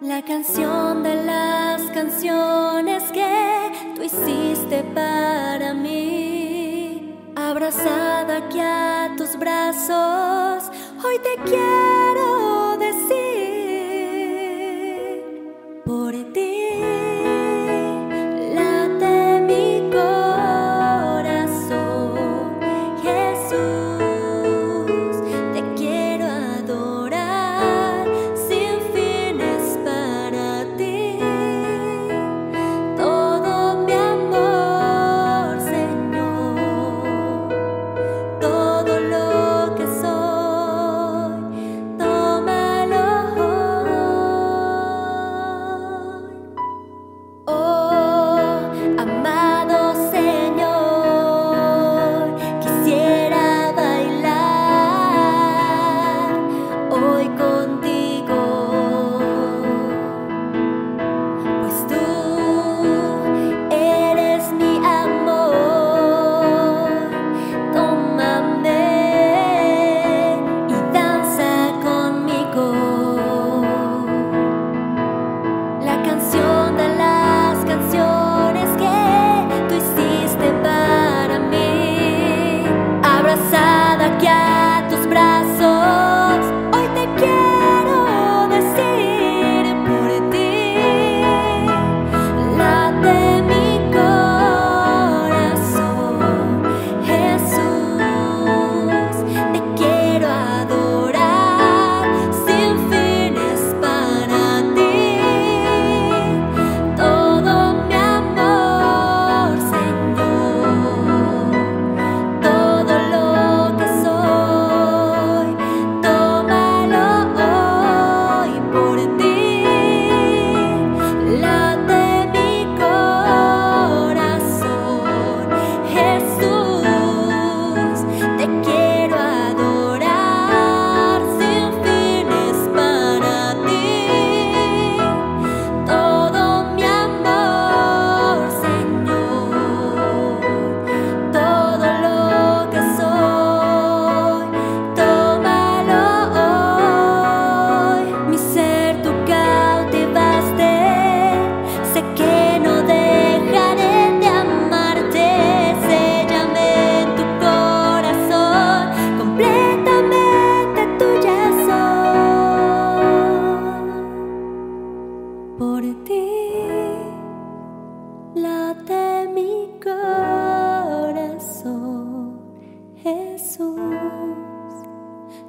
La canción de las canciones que tú hiciste para mí, abrazada aquí a tus brazos, hoy te quiero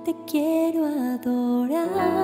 te quiero adorar